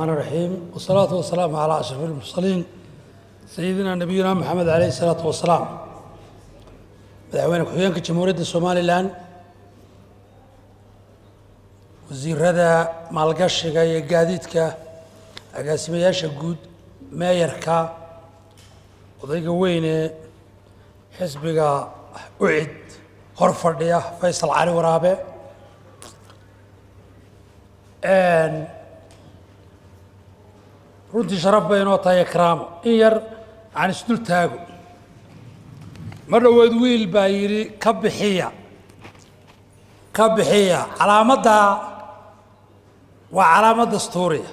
الرحمن الرحيم والصلاة والسلام على أشرف المرسلين سيدنا نبينا محمد عليه الصلاة والسلام. بدعوين كحيانك جمهورية الصومالي الآن وزير ردا مالقاش غاية قاديتك أقاسم ياشا قود ما يركا وضيق وين حسبك وعد غرفر فيصل علي ورابع. and runtii sharaf bay inoo tahay ikraamo. In yar aan isdul taago. Ma dhoweed wiil baa yidhi ka bixiya ka bixiya. Calaamadda waa calaamad dastuuriya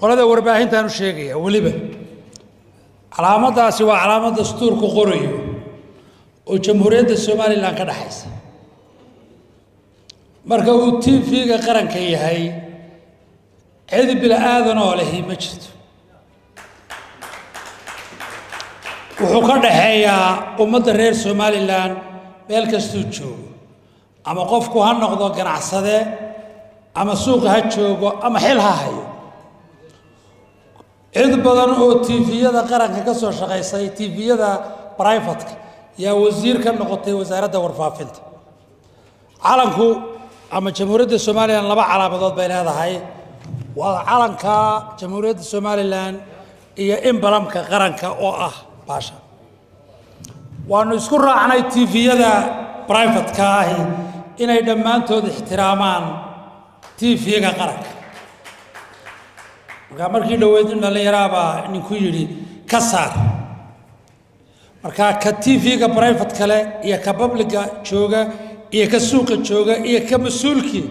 qolada warbaahintaan u sheegaya weliba. Calaamaddaasi waa calaamad dastuurku qorayo oo jamhuuriyadda somalilan ka dhexaysa marka uu t v-ga qaranka yahay cid bila aadan oo lehi ma jirto. Wuxuu ka dhaxeeyaa ummadda reer somalilan meel kastuu joogo. Ama qofku ha noqdo ganacsade ama suuqa ha joogo ama xil ha hayo. Cid badan oo tifiyada qaranka ka soo shaqaysay tifiyada brivatka yaa wasiir ka noqotay wasaaradda warfaafinta. Calanku ama jamhuuriyadda somalilan laba calaamadood bay leedahay waa calanka jamhuuriyadda somalilan iyo imbalamka qaranka oo ah baasha waanu isku raacnay tifiyada brivatka ahi inay dhammaantood ixtiraamaan tv-ga qaranka. Markaa markii dhoweyd in dhallinyaraabaa ninku yidhi ka saar. Markaa ka tv-ga brivate kale iyo ka babliga jooga iyo ka suuqa jooga iyo ka mas'uulkii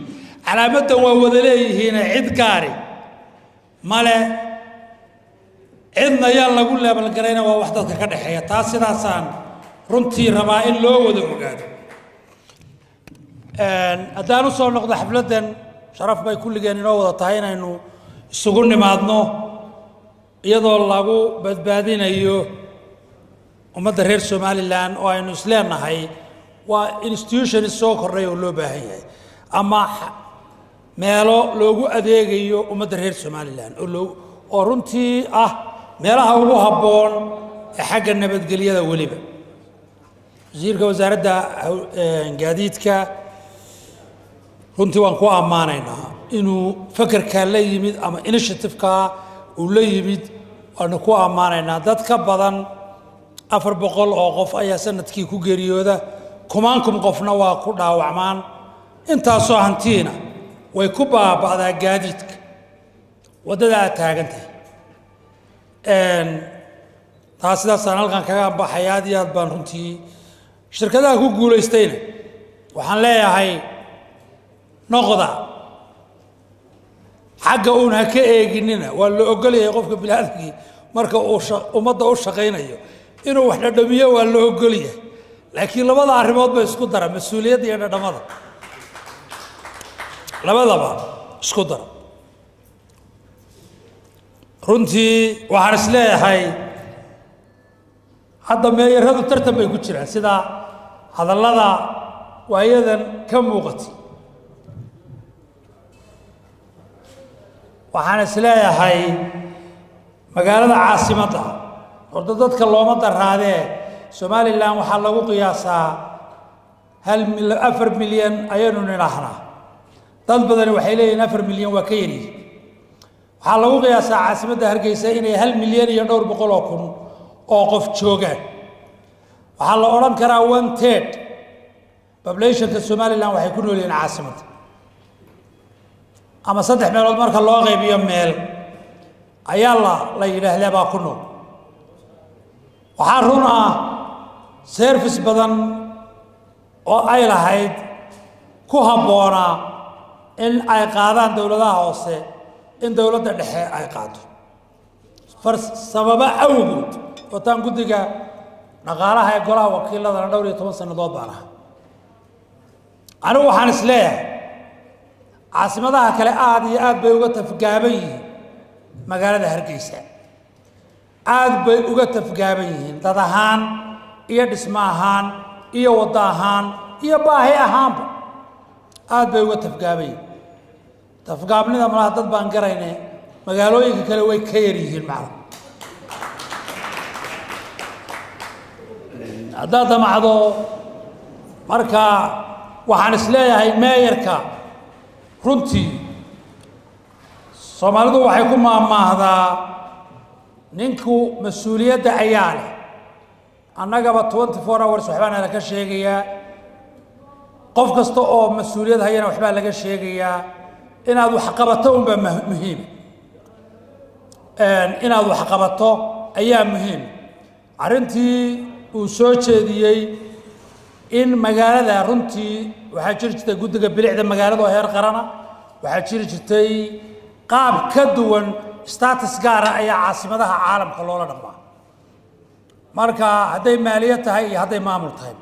calaamaddan waa wada leeyihiine cid gaari. Male cidna yaan lagu leebalgarayna waa wax dadka ka dhexeeya. Taas sidaasaan runtii rabaa in loo wada ogaado. Haddaan u soo noqdo xafladdan sharaf bay kulligeen inoo wada tahay inaynu isugu nimaadno. Iyadoo lagu badbaadinayo ummadda reer somalilan oo aynu isleenahay waa institution soo kordhay oo loo baahan yahay. Ama meelo loogu adeegayo ummadda reer somalilan oo runtii ah meelaha ugu habboon ee xagga nabadgelyada weliba wasiirka wasaaradda gaadiidka runtii waan ku ammaanaynaa inuu fakerkaa la yimid ama initiativeka uu la yimid waanu ku ammaanaynaa dad ka badan afar boqol oo qof ayaa sanadkii ku geeriyooda kumaankum qofna waa ku dhaawacmaan intaasoo hantiina way ku baaba'daa gaadiidka. Waddada aad taagan tahay taas sidaasaan halkan kaga baxay aad iyo aad baan runtii shirkadaha ku guulaystayna waxaan leeyahay noqda xagga uun ha ka eeginina waa la ogolyahay qofka biniaadamkii marka uu ummadda u shaqaynayo. Inuu wax dhadhamiyo waa la ogolyahay. Laakiin labada arrimood ba isku dara mas'uuliyadda iyo dhadhamada labadaba isku dara runtii waxaan is leeyahay hadda meeyaradu tartan bay ku jiraan. Sida hadallada waayadan ka muuqatay. Waxaan is leeyahay magaalada caasimadda horda dadka looma daraadee somalilan waxaa lagu qiyaasaa hal afar milyan ayaynu nidhaahnaa dad badani waxay leeyihin afar milyan waa ka yaryihi waxaa lagu qiyaasaa caasimadda hargeysa inay hal milyan iyo dhowr boqol oo kun oo qof joogaan waxaa la odhan karaa one ted populationka somalilan waxay ku nool yihiin caasimadda ama saddex meelood marka loo qaybiyo meel ayaa la la yidhaahdaa baa ku nool waxaa run ah service badan oo ay lahayd ku habboonaa in ay qaadaan dowladaha hoose in dowladda dhexe ay qaado far sababo awgood wataan guddiga dhaqaalaha ee golaha wakiiladana dhowr iyo toban sannadood baan aha anigu waxaan is leeyahay caasimadaha kale aada iyo aad bay uga tafgaaban yihiin magaalada hargeysa. Aad bay uga tafgaaban yihiin dad ahaan iyo dhismo ahaan iyo waddo ahaan iyo baahi ahaanba. Aad bay uga tafgaaban yihiin afgaabnida malaha dad baan garayne. Magaalooyinka kale way ka yar yihiin haddaad damacdo marka waxaan is leeyahay meeyarka runtii soomaalidu waxay ku maahmaahdaa ninku mas'uuliyadda ayaa leh. Annagaba twenty four hours waxbaa nala ka sheegayaa. Qof kasta oo mas'uuliyad hayana waxbaa laga sheegayaa inaad wax qabato unbaa muhiima inaad wax qabato ayaa muhiim. Arrintii uu soo jeediyey in magaalada runtii waxaa jiri jirtay guddiga bilicda magaalada oo heer qarana waxaa jiri jirtay qaab ka duwan status gaara ayaa caasimadaha caalamka loola dhammaa marka hadday maaliyad tahay iyo hadday maamul tahay.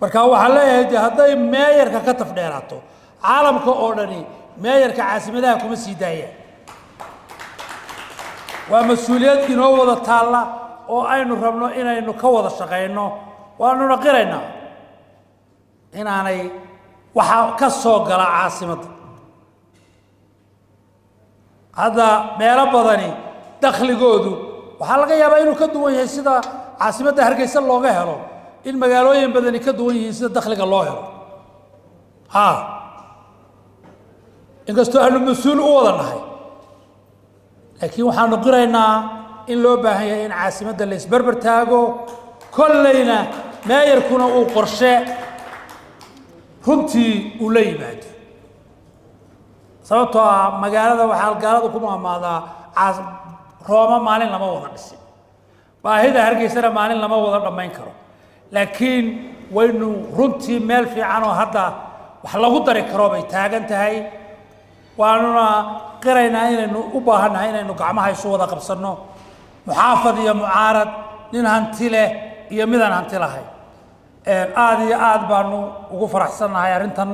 Marka waxaan leeyahay de hadday meeyarka ka tafdheeraato caalamka oo dhani مايرك عاصمة لكم السيداية ومسؤوليات إنو وضا تالا أو أين ربنا إنا إنو كوضا شغينا وأنو نقرينا. إنا أني وحا كسو قرأ عاصمة. هذا ما يرب ذني دخل جودو وحلقة يا بينو كدو وين هيسدا عاصمة هرقي سل الله غيره إن مجالوين بدني كدو وين هيسدا دخل الله غيره ها. Inkastoo aanu mas-uul u wada nahay laakiin waxaanu qiraynaa in loo baahan yahay in caasimadda la isberber taago kollayna meeyarkuna uu qorshe runtii uu la yimaado sababtoo ah magaalada waxaa gaaladu ku maamaadaa rooma maalin lama wada dhisin baahida hargeysana maalin lama wada dhammayn karo laakiin waynu runtii meel fiican oo hadda wax lagu dari karo bay taagan tahay waanuna qiraynaa inaynu u baahannahay inaynu gacmaha isu wada qabsanno muxaafad iyo mucaarad nin hanti leh iyo midaan hanti lahay aada iyo aad baanu ugu faraxsannahay arrintan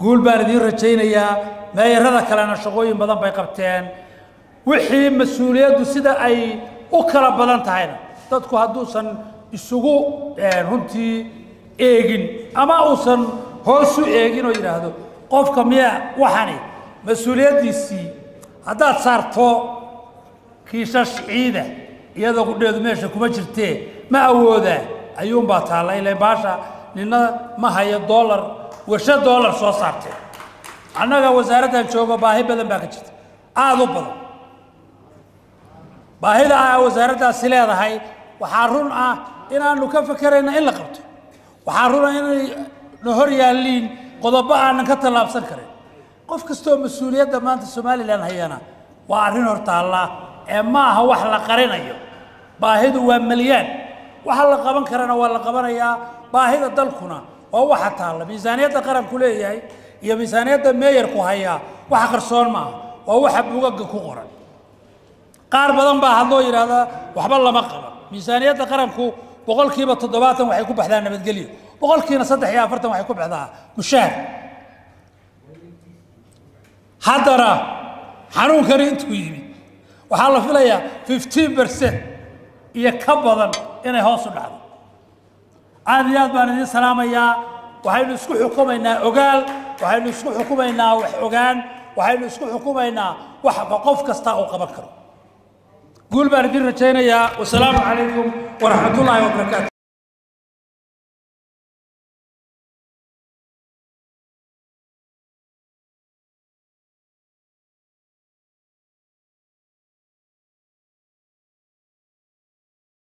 guul baan idiin rajaynayaa meeyarada kalena shaqooyin badan bay qabteen wixii mas-uuliyaddu sida ay u kala badan tahayna dadku hadduusan isugu runtii eegin ama uusan hoos u eegin oo yidhaahdo qofka miya waxani mas'uuliyaddiisii haddaad saarto kiishash ciida iyadoo qudheedu meesha kuma jirtee ma awoodaa ayuunbaa taalla ilan baasha nina ma hayo dollar washo dollar soo saartee. Annaga wasaaraddan joogo baahi badan baa ka jirta. Aada u badan. Baahida a wasaaraddaasi leedahay waxaa run ah inaanu ka fakerayna in la qabto. Waxaa run ah inay na hor yaalliin qodobo aanan ka tallaabsan karin قف كستو مسؤولية ما أنت سومالي لأن هيانا وارين أرتا الله إما هو حلا قرينا يو باهيد هو مليان وحلا قبنا كرنا ولا قبنا يا باهيد دلكنا وهو حتى الله ميزانية قرن كله يعني يا ميزانية مير كوهيا وحقر صور ما وهو حب وقق كورا قارب ضم باهدو يرادا وحب الله مقبا ميزانية قرن كو بقول كيف تضباطن وحيكون بحذان بتقليه بقول كي نصدح يا فرتن وحيكون بحذاء مشاه هدرا حنون كريم تويبي وحاله فيليا 15% يكبر أنا هاوس العرب أنا يا بني السلام يا وهاي نسكو حكومينا اوغال وهاي نسكو حكومينا اوغان وهاي نسكو حكومينا وحققوف كاستا أو قبكر قول بارد الرجال يا والسلام عليكم ورحمه الله وبركاته